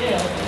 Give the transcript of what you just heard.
Yeah.